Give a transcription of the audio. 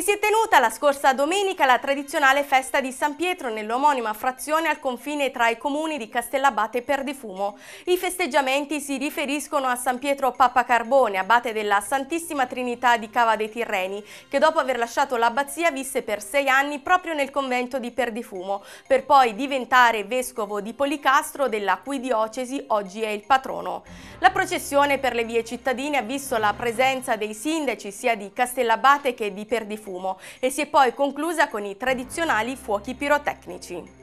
E si è tenuta la scorsa domenica la tradizionale festa di San Pietro nell'omonima frazione al confine tra i comuni di Castellabate e Perdifumo. I festeggiamenti si riferiscono a San Pietro Papa Carbone, abate della Santissima Trinità di Cava dei Tirreni, che dopo aver lasciato l'abbazia visse per sei anni proprio nel convento di Perdifumo, per poi diventare vescovo di Policastro, della cui diocesi oggi è il patrono. La processione per le vie cittadine ha visto la presenza dei sindaci sia di Castellabate che di Perdifumo e si è poi conclusa con i tradizionali fuochi pirotecnici.